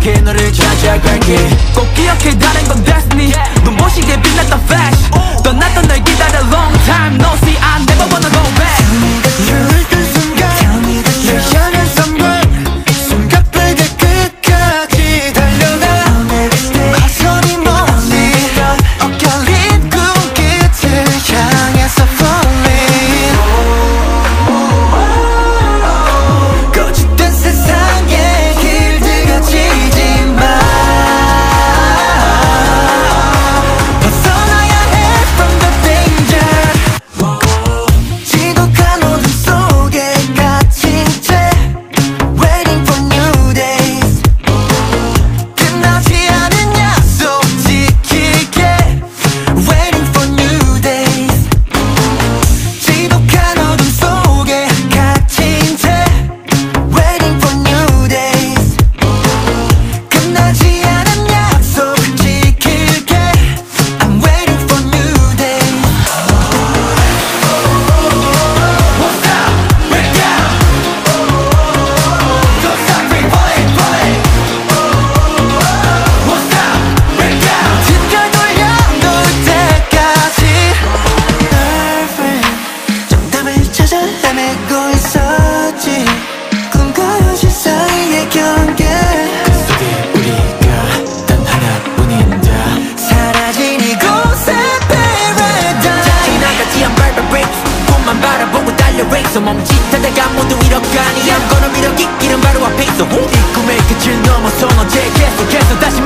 기억해 너를 찾아갈게 꼭 기억해 다른 건 입구의 끝을 넘어서 언제 계속해서 다시